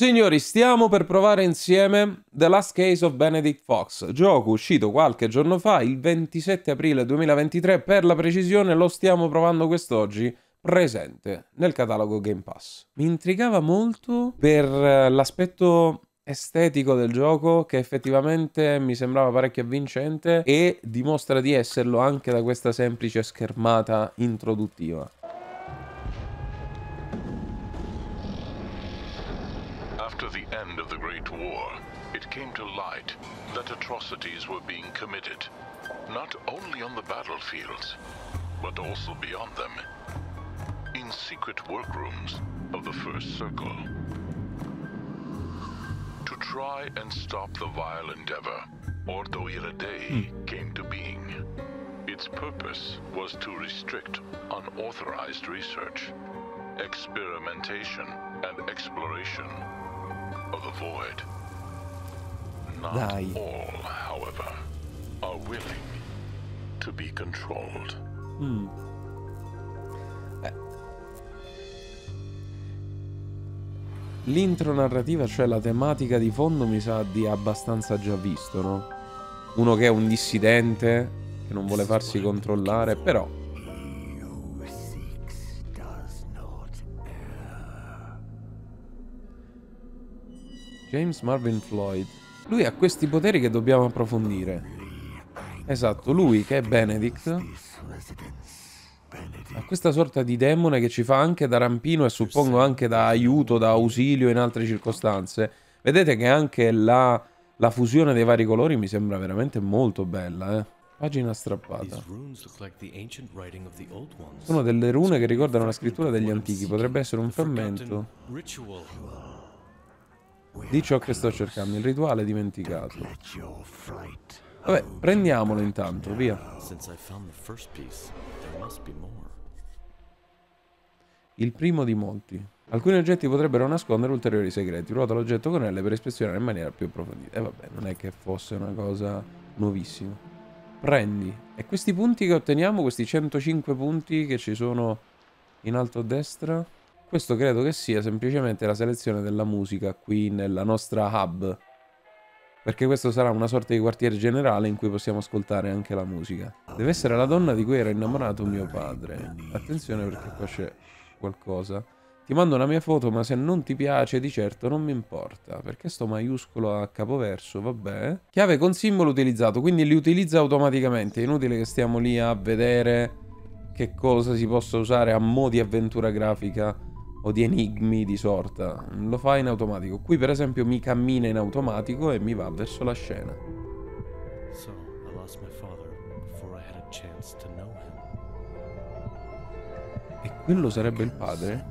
Signori, stiamo per provare insieme The Last Case of Benedict Fox, gioco uscito qualche giorno fa, il 27 aprile 2023, per la precisione lo stiamo provando quest'oggi, presente nel catalogo Game Pass. Mi intrigava molto per eh, l'aspetto estetico del gioco che effettivamente mi sembrava parecchio avvincente e dimostra di esserlo anche da questa semplice schermata introduttiva. It came to light that atrocities were being committed, not only on the battlefields, but also beyond them, in secret workrooms of the First Circle. To try and stop the vile endeavor, Ordo Iridei hmm. came to being. Its purpose was to restrict unauthorized research, experimentation, and exploration of the void. Dai. all, however, are willing to be controlled. Mm. Eh. L'intro narrativa, cioè la tematica di fondo, mi sa di abbastanza già visto, no? Uno che è un dissidente, che non vuole farsi controllare, però James Marvin Floyd. Lui ha questi poteri che dobbiamo approfondire. Esatto, lui che è Benedict ha questa sorta di demone che ci fa anche da rampino e suppongo anche da aiuto, da ausilio in altre circostanze. Vedete che anche la, la fusione dei vari colori mi sembra veramente molto bella, eh. Pagina strappata. Sono delle rune che ricordano la scrittura degli antichi. Potrebbe essere un frammento di ciò che sto cercando, il rituale dimenticato. Vabbè, prendiamolo intanto, via. Il primo di molti. Alcuni oggetti potrebbero nascondere ulteriori segreti. Ruota l'oggetto con L per ispezionare in maniera più approfondita. E vabbè, non è che fosse una cosa nuovissima. Prendi. E questi punti che otteniamo, questi 105 punti che ci sono in alto a destra... Questo credo che sia semplicemente la selezione della musica qui nella nostra hub. Perché questo sarà una sorta di quartiere generale in cui possiamo ascoltare anche la musica. Deve essere la donna di cui era innamorato mio padre. Attenzione perché qua c'è qualcosa. Ti mando una mia foto, ma se non ti piace di certo non mi importa. Perché sto maiuscolo a capoverso, vabbè. Chiave con simbolo utilizzato, quindi li utilizza automaticamente. È inutile che stiamo lì a vedere che cosa si possa usare a mo' di avventura grafica o di enigmi di sorta, lo fa in automatico. Qui per esempio mi cammina in automatico e mi va verso la scena. E quello sarebbe il padre?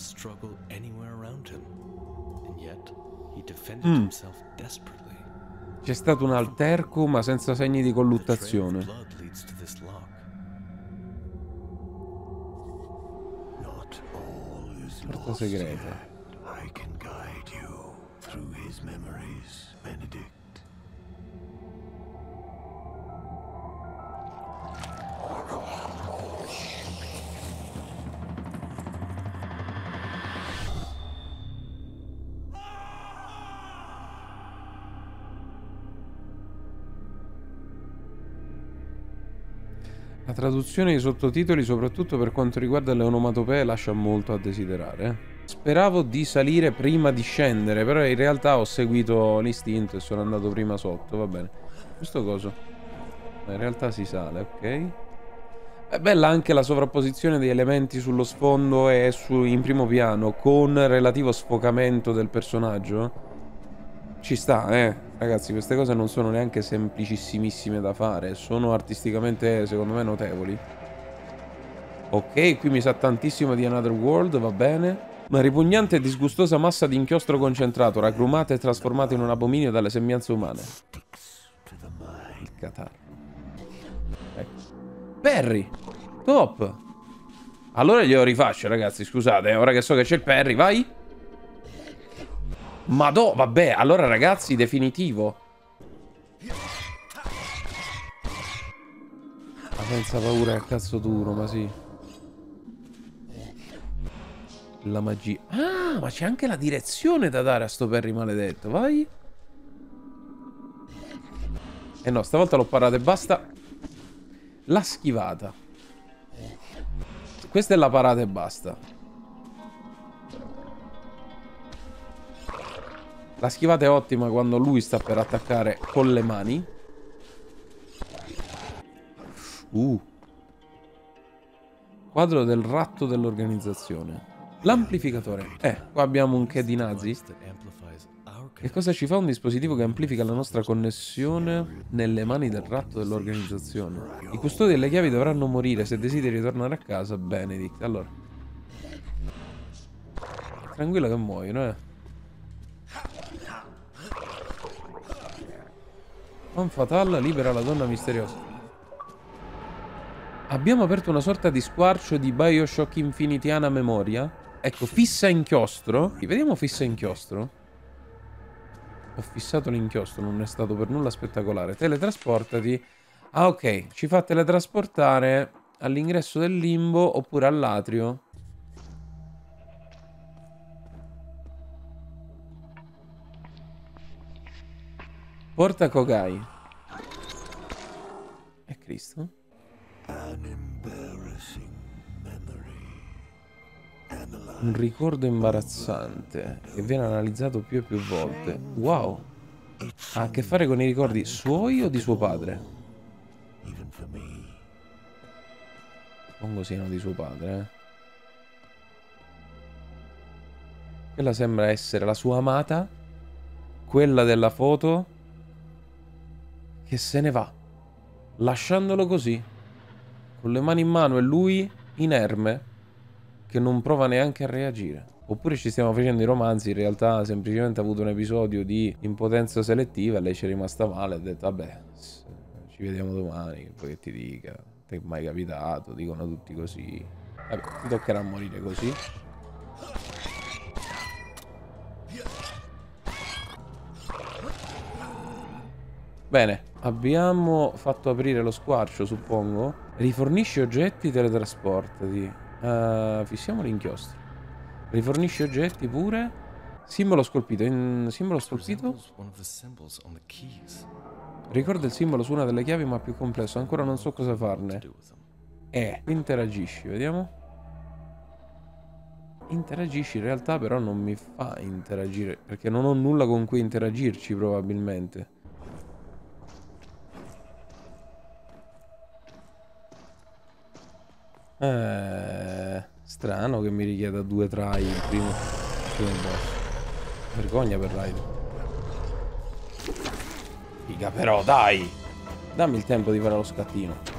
Struggle anywhere around him. And yet, he defended mm. himself desperately. C'è stato un alterco ma senza segni di colluttazione. Porta segreta. La traduzione dei sottotitoli, soprattutto per quanto riguarda le onomatopee, lascia molto a desiderare. Speravo di salire prima di scendere, però in realtà ho seguito l'istinto e sono andato prima sotto, va bene. Questo coso? In realtà si sale, ok. È bella anche la sovrapposizione degli elementi sullo sfondo e su, in primo piano, con relativo sfocamento del personaggio. Ci sta, eh. Ragazzi, queste cose non sono neanche semplicissimissime da fare. Sono artisticamente, secondo me, notevoli. Ok, qui mi sa tantissimo di Another World, va bene. Una ripugnante e disgustosa massa di inchiostro concentrato, raggrumata e trasformata in un abominio dalle sembianze umane. Il catarro. Ecco. Perry! Top! Allora glielo rifaccio, ragazzi, scusate. Ora che so che c'è il Perry, vai! Madò, vabbè, allora ragazzi, definitivo. Ma senza paura a cazzo duro, ma sì. La magia. Ah, ma c'è anche la direzione da dare a sto Perry maledetto, vai. E eh no, stavolta l'ho parata e basta. La schivata. Questa è la parata e basta. La schivata è ottima quando lui sta per attaccare con le mani. Uh. Quadro del ratto dell'organizzazione. L'amplificatore. Eh, qua abbiamo un che di nazi. Che cosa ci fa un dispositivo che amplifica la nostra connessione nelle mani del ratto dell'organizzazione? I custodi delle chiavi dovranno morire se desideri tornare a casa, Benedict. Allora. Tranquilla che muoiono, eh. Fan Fatal libera la donna misteriosa. Abbiamo aperto una sorta di squarcio di Bioshock Infinitiana memoria. Ecco, fissa inchiostro. Vediamo fissa inchiostro. Ho fissato l'inchiostro, non è stato per nulla spettacolare. Teletrasportati. Ah, ok. Ci fa teletrasportare all'ingresso del limbo oppure all'atrio. Porta Kogai. È Cristo? Un ricordo imbarazzante che viene analizzato più e più volte. Wow! Ha a che fare con i ricordi suoi o di suo padre? Suppongo siano di suo padre, eh. Quella sembra essere la sua amata. Quella della foto. Che se ne va. Lasciandolo così. Con le mani in mano e lui inerme che non prova neanche a reagire. Oppure ci stiamo facendo i romanzi, in realtà semplicemente ha avuto un episodio di impotenza selettiva e lei ci è rimasta male e ha detto vabbè, ci vediamo domani, poi che ti dica, ti è mai capitato, dicono tutti così. Vabbè, ti toccherà morire così. Bene, abbiamo fatto aprire lo squarcio, suppongo. Rifornisci oggetti, teletrasportati. Uh, fissiamo l'inchiostro. Rifornisce oggetti pure. Simbolo scolpito. In... Simbolo scolpito? Ricorda il simbolo su una delle chiavi ma più complesso. Ancora non so cosa farne. Eh, interagisci, vediamo. Interagisci in realtà però non mi fa interagire. Perché non ho nulla con cui interagirci probabilmente. Eh, strano che mi richieda due try il primo, il primo boss. Vergogna per Raiden. Figa però, dai! Dammi il tempo di fare lo scattino.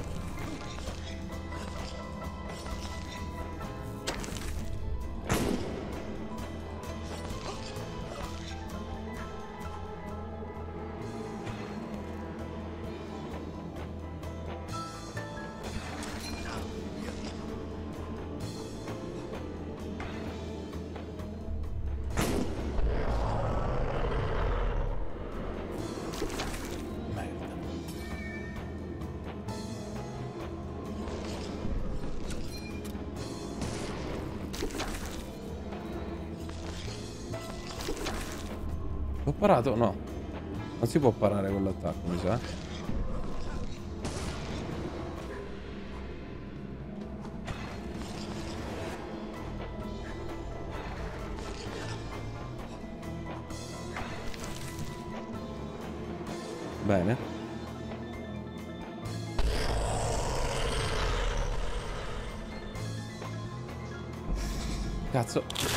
Parato? No. Non si può parare con l'attacco, mi sa. Bene. Cazzo.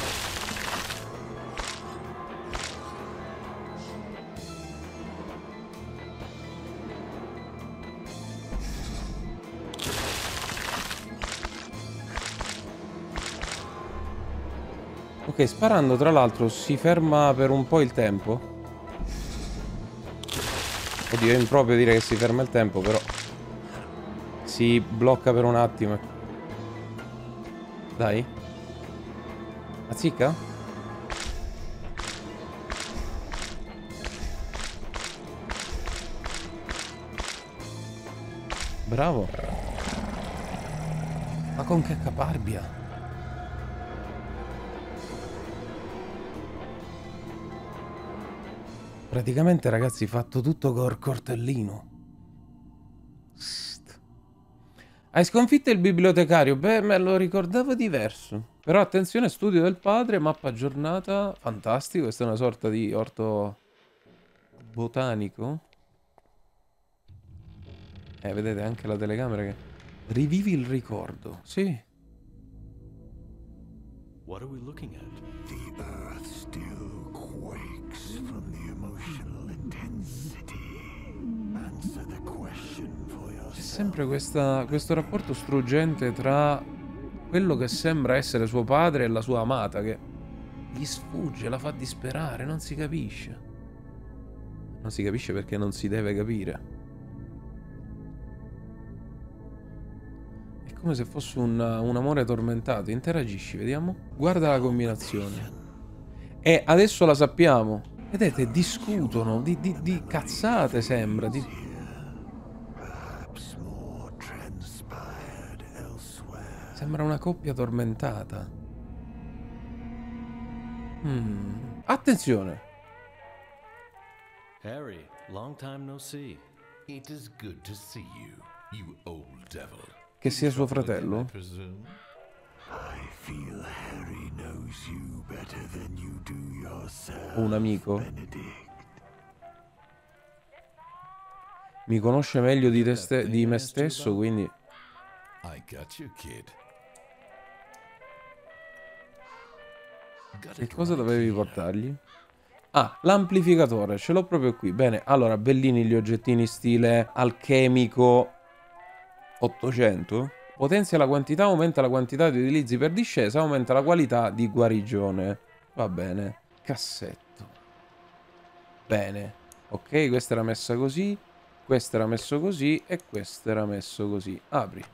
Sparando tra l'altro si ferma per un po' il tempo. Oddio, è improprio dire che si ferma il tempo, però... si blocca per un attimo. Dai. Azzicca? Bravo. Ma con che caparbia. Praticamente ragazzi fatto tutto col cortellino. Psst. Hai sconfitto il bibliotecario? Beh, me lo ricordavo diverso. Però attenzione, studio del padre, mappa aggiornata. Fantastico, questa è una sorta di orto botanico. Eh, vedete anche la telecamera che... Rivivi il ricordo, sì. What are we looking at? The earth still C'è sempre questa, questo rapporto struggente tra quello che sembra essere suo padre e la sua amata che gli sfugge, la fa disperare, non si capisce. Non si capisce perché non si deve capire. come se fosse un, un amore tormentato. Interagisci, vediamo. Guarda la combinazione. E adesso la sappiamo. Vedete, discutono di, di, di cazzate, sembra. Di... Sembra una coppia tormentata. Hmm. Attenzione. Harry, long time no see. It is good to see you, you old devil. Che sia suo fratello? O un amico? Mi conosce meglio di, di me stesso, quindi... Che cosa dovevi portargli? Ah, l'amplificatore, ce l'ho proprio qui. Bene, allora, bellini gli oggettini stile alchemico 800. Potenzia la quantità, aumenta la quantità di utilizzi per discesa, aumenta la qualità di guarigione. Va bene. Cassetto. Bene. Ok, questa era messa così, questo era messo così e questo era messo così. Apri.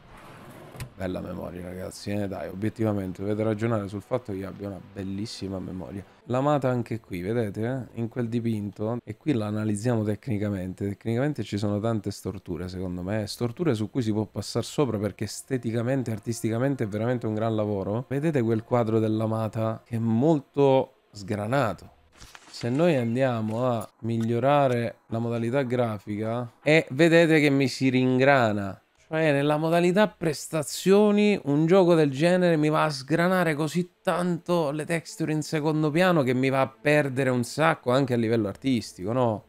Bella memoria ragazzi, eh? dai, obiettivamente dovete ragionare sul fatto che io abbia una bellissima memoria. L'amata anche qui, vedete? Eh? In quel dipinto, e qui la analizziamo tecnicamente. Tecnicamente ci sono tante storture secondo me, storture su cui si può passare sopra perché esteticamente, artisticamente è veramente un gran lavoro. Vedete quel quadro dell'amata che è molto sgranato. Se noi andiamo a migliorare la modalità grafica e vedete che mi si ringrana cioè, nella modalità prestazioni, un gioco del genere mi va a sgranare così tanto le texture in secondo piano che mi va a perdere un sacco anche a livello artistico, no?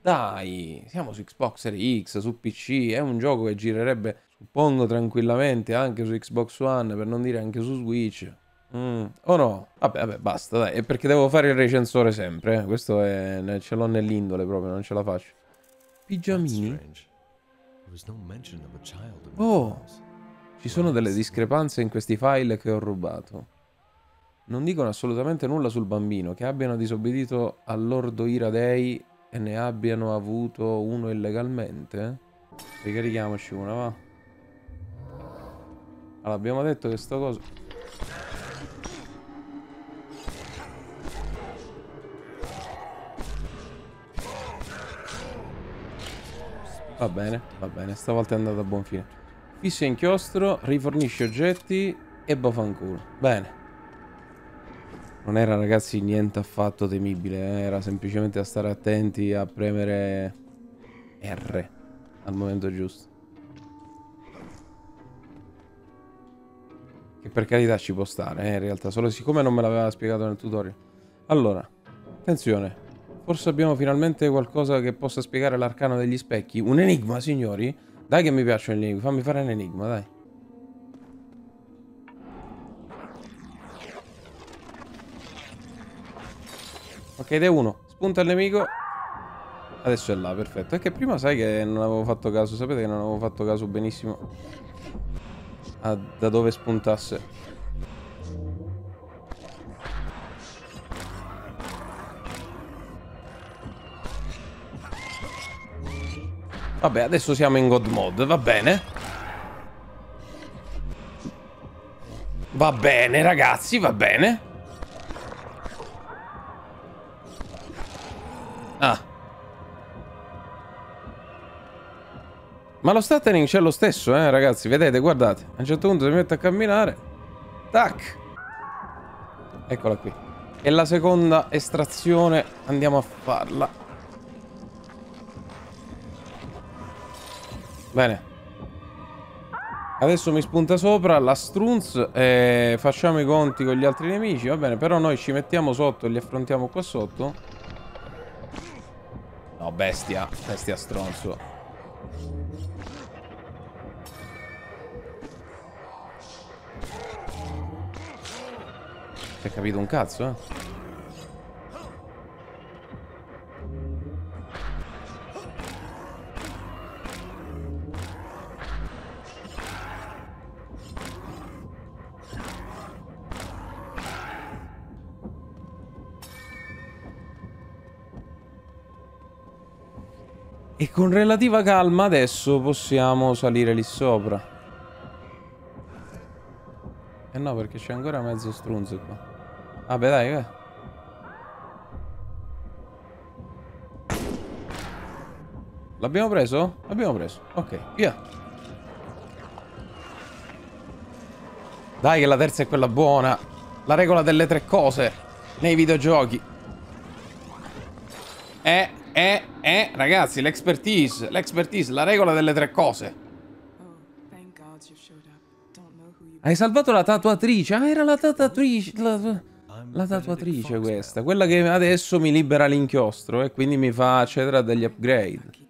Dai, siamo su Xbox Series X, su PC, è un gioco che girerebbe, suppongo, tranquillamente anche su Xbox One, per non dire anche su Switch. Mm. O no? Vabbè, vabbè, basta, dai. È perché devo fare il recensore sempre. Eh? Questo è... ce l'ho nell'indole proprio, non ce la faccio. Pigiamini? Oh, ci sono delle discrepanze in questi file che ho rubato. Non dicono assolutamente nulla sul bambino, che abbiano disobbedito all'ordo Ira Dei e ne abbiano avuto uno illegalmente. Ricarichiamoci una, va. Allora, abbiamo detto che sto coso... Va bene, va bene, stavolta è andata a buon fine. Fissa inchiostro, rifornisce oggetti e bafanculo. Bene. Non era ragazzi niente affatto temibile, eh? era semplicemente a stare attenti a premere R al momento giusto. Che per carità ci può stare, eh, in realtà, solo siccome non me l'aveva spiegato nel tutorial. Allora, attenzione, Forse abbiamo finalmente qualcosa che possa spiegare l'arcano degli specchi. Un enigma, signori? Dai che mi piacciono gli enigmi. Fammi fare un enigma, dai. Ok, ed è uno. Spunta il nemico. Adesso è là, perfetto. È che prima sai che non avevo fatto caso. Sapete che non avevo fatto caso benissimo a da dove spuntasse. Vabbè, adesso siamo in God Mode, va bene. Va bene, ragazzi, va bene. Ah. Ma lo stuttering c'è lo stesso, eh, ragazzi. Vedete, guardate. A un certo punto si mette a camminare. Tac. Eccola qui. E la seconda estrazione andiamo a farla. Bene. Adesso mi spunta sopra la Strunz e facciamo i conti con gli altri nemici, va bene, però noi ci mettiamo sotto e li affrontiamo qua sotto. No, bestia, bestia stronzo. Hai capito un cazzo, eh? Con relativa calma adesso possiamo salire lì sopra. Eh no, perché c'è ancora mezzo strunzo qua. Vabbè, dai, vai. L'abbiamo preso? L'abbiamo preso. Ok, via. Dai che la terza è quella buona. La regola delle tre cose nei videogiochi. Eh, eh, eh, ragazzi, l'expertise, l'expertise, la regola delle tre cose. Hai salvato la tatuatrice? Ah, era la tatuatrice. La, la tatuatrice questa. Quella che adesso mi libera l'inchiostro e quindi mi fa accedere a degli upgrade.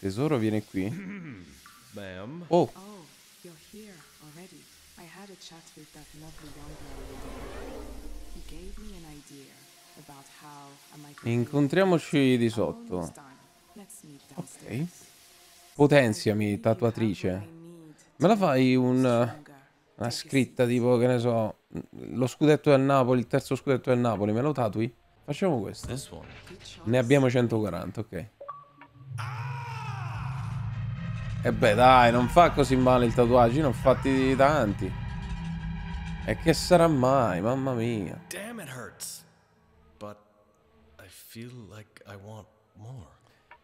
Tesoro, vieni qui. Oh. Incontriamoci di sotto. Ok. Potenziami, tatuatrice. Me la fai un, una scritta tipo, che ne so, lo scudetto del Napoli, il terzo scudetto del Napoli, me lo tatui? Facciamo questo. Ne abbiamo 140, ok. E beh dai, non fa così male il tatuaggio, ne ho fatti tanti. E che sarà mai, mamma mia. Damn it hurts.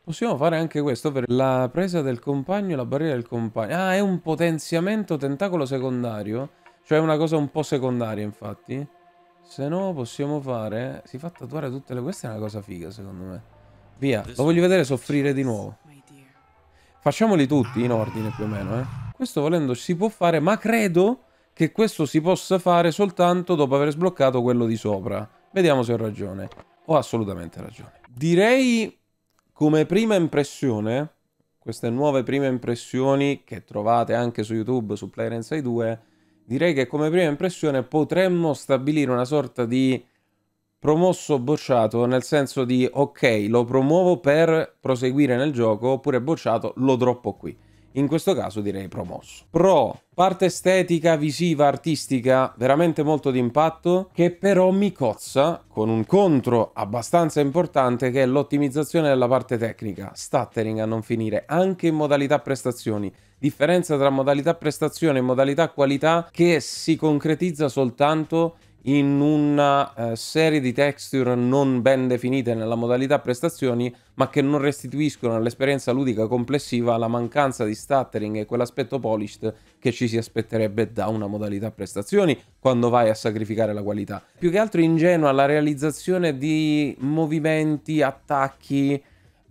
Possiamo fare anche questo, ovvero la presa del compagno e la barriera del compagno. Ah, è un potenziamento tentacolo secondario. Cioè una cosa un po' secondaria, infatti. Se no possiamo fare... Si fa tatuare tutte le... Questa è una cosa figa, secondo me. Via, lo voglio vedere soffrire di nuovo. Facciamoli tutti in ordine, più o meno, eh. Questo volendo si può fare, ma credo che questo si possa fare soltanto dopo aver sbloccato quello di sopra. Vediamo se ho ragione. Ho assolutamente ragione. Direi come prima impressione, queste nuove prime impressioni che trovate anche su YouTube, su Player Inside 2, direi che come prima impressione potremmo stabilire una sorta di promosso bocciato, nel senso di ok, lo promuovo per proseguire nel gioco, oppure bocciato, lo droppo qui. In questo caso direi promosso. Pro, parte estetica, visiva, artistica, veramente molto d'impatto, che però mi cozza con un contro abbastanza importante che è l'ottimizzazione della parte tecnica. Stuttering a non finire, anche in modalità prestazioni. Differenza tra modalità prestazione e modalità qualità che si concretizza soltanto in una eh, serie di texture non ben definite nella modalità prestazioni, ma che non restituiscono all'esperienza ludica complessiva la mancanza di stuttering e quell'aspetto polished che ci si aspetterebbe da una modalità prestazioni quando vai a sacrificare la qualità. Più che altro ingenua la realizzazione di movimenti, attacchi,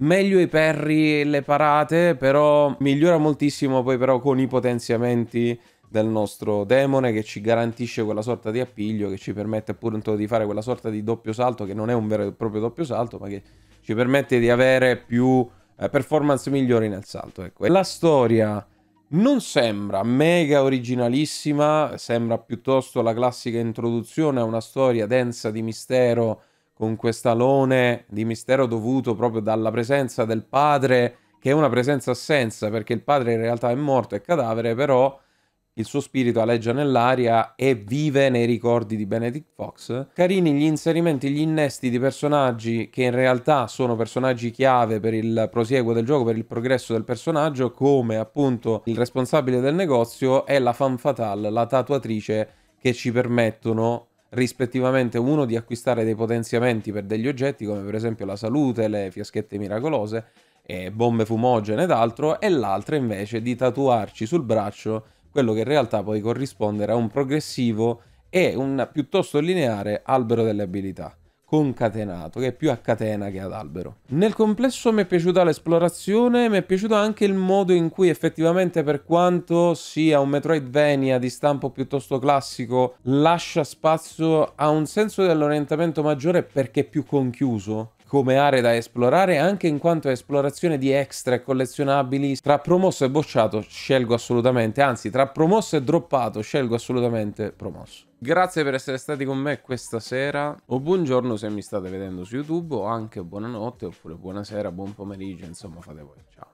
meglio i perri e le parate, però migliora moltissimo poi però con i potenziamenti del nostro demone che ci garantisce quella sorta di appiglio che ci permette appunto di fare quella sorta di doppio salto che non è un vero e proprio doppio salto ma che ci permette di avere più eh, performance migliori nel salto ecco. la storia non sembra mega originalissima sembra piuttosto la classica introduzione a una storia densa di mistero con quest'alone di mistero dovuto proprio dalla presenza del padre che è una presenza assenza perché il padre in realtà è morto è cadavere però il suo spirito aleggia nell'aria e vive nei ricordi di Benedict Fox. Carini gli inserimenti, gli innesti di personaggi che in realtà sono personaggi chiave per il prosieguo del gioco, per il progresso del personaggio, come appunto il responsabile del negozio e la femme fatale, la tatuatrice, che ci permettono rispettivamente uno di acquistare dei potenziamenti per degli oggetti come per esempio la salute, le fiaschette miracolose, e bombe fumogene ed altro, e l'altra invece di tatuarci sul braccio quello che in realtà puoi corrispondere a un progressivo e un piuttosto lineare albero delle abilità concatenato, che è più a catena che ad albero. Nel complesso mi è piaciuta l'esplorazione, mi è piaciuto anche il modo in cui effettivamente per quanto sia un Metroidvania di stampo piuttosto classico, lascia spazio a un senso dell'orientamento maggiore perché più conchiuso come aree da esplorare anche in quanto a esplorazione di extra e collezionabili. Tra promosso e bocciato scelgo assolutamente anzi tra promosso e droppato scelgo assolutamente promosso. Grazie per essere stati con me questa sera. O buongiorno se mi state vedendo su youtube o anche buonanotte oppure buonasera buon pomeriggio insomma fate voi. Ciao